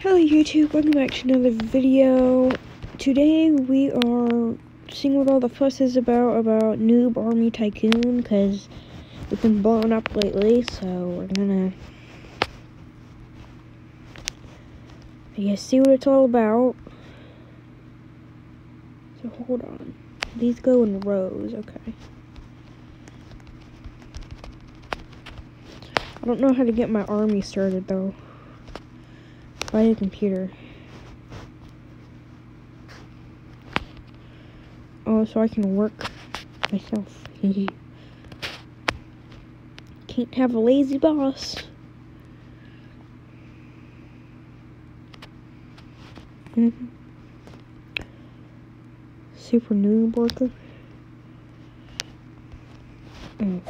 Hello YouTube, welcome back to another video. Today we are seeing what all the fuss is about about Noob Army Tycoon because it's been blowing up lately, so we're gonna I guess see what it's all about. So hold on. These go in rows, okay. I don't know how to get my army started though. Buy a computer. Oh, so I can work myself. Can't have a lazy boss. Mm -hmm. Super noob worker. Mm.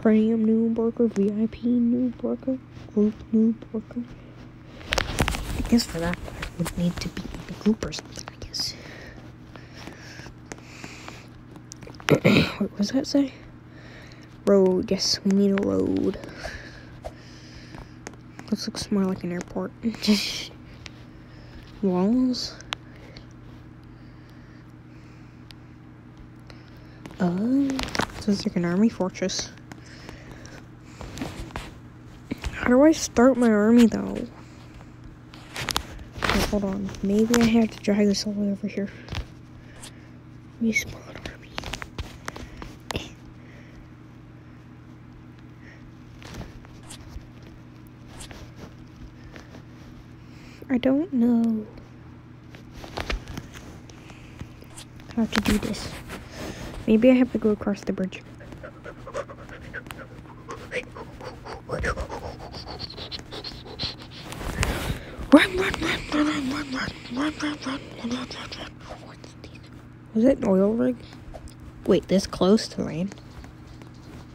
Premium noob worker, VIP noob worker, group noob worker. I guess for that I would need to be in a group or something, I guess. what was that say? Road, yes, we need a road. This looks more like an airport. Walls. Oh, this is like an army fortress. How do I start my army though? Okay, hold on. Maybe I have to drag this all the way over here. Respawn army. I don't know how to do this. Maybe I have to go across the bridge. Run, run, run, run, run, run, run, run, run, run, run, run, run. Was it an oil rig? Wait, this close to land?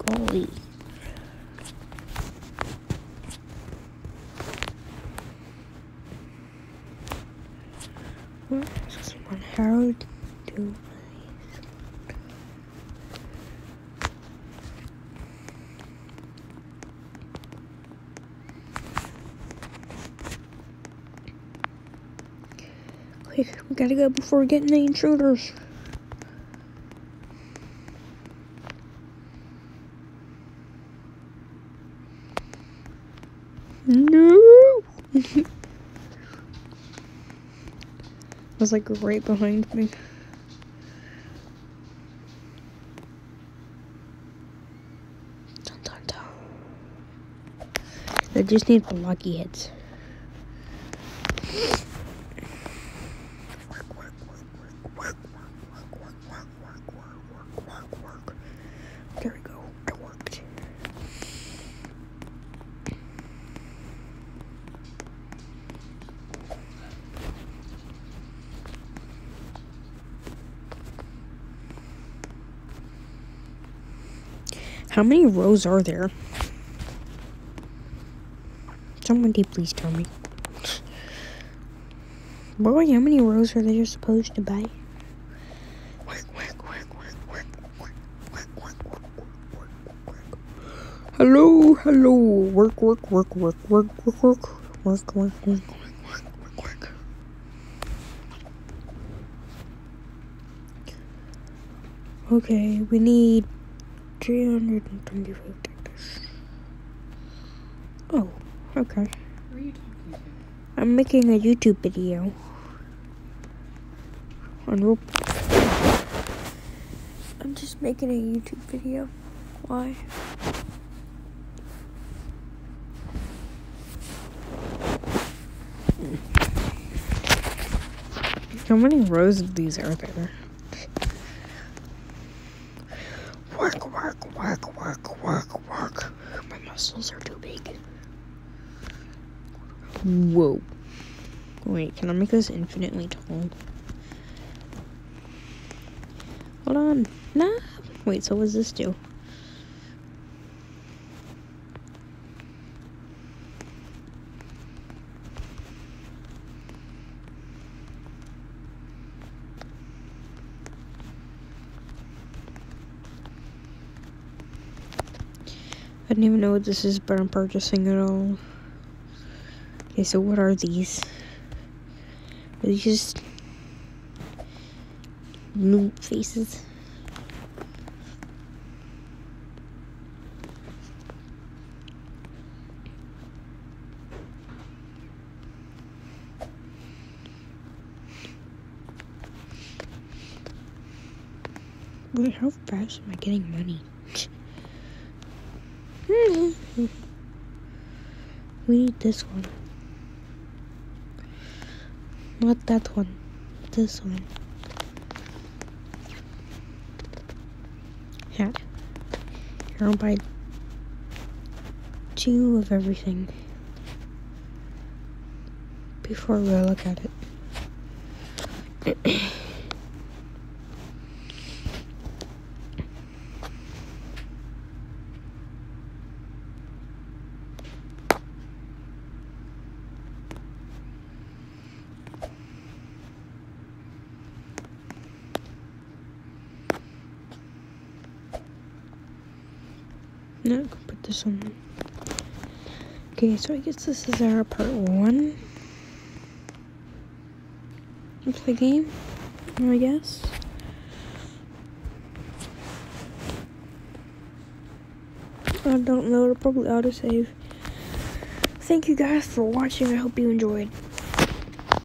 Golly. What is one? How do We gotta go before we get any intruders. No! it was like right behind me. Dun, dun, dun. They just need lucky hits. There we go. I worked. How many rows are there? Somebody please tell me. Boy, how many rows are they supposed to buy? Hello, hello. Work, work, work, work, work, work, work, work, work, work, work. Okay, we need 325 dollars. Oh, okay. Who are you talking to? I'm making a YouTube video. On Rob I'm just making a YouTube video. Why? How many rows of these are there? Work, work, work, work, work, work. My muscles are too big. Whoa. Wait, can I make this infinitely tall? Hold on. Nah. Wait, so what does this do? I don't even know what this is, but I'm purchasing it all. Okay, so what are these? Are these just noob faces? Wait, how fast am I getting money? Hmm. we need this one. Not that one. This one. Yeah. I'll buy two of everything before we look at it. No, I can put this on. Okay, so I guess this is our part one of the game, I guess. I don't know, it'll probably autosave. Thank you guys for watching, I hope you enjoyed.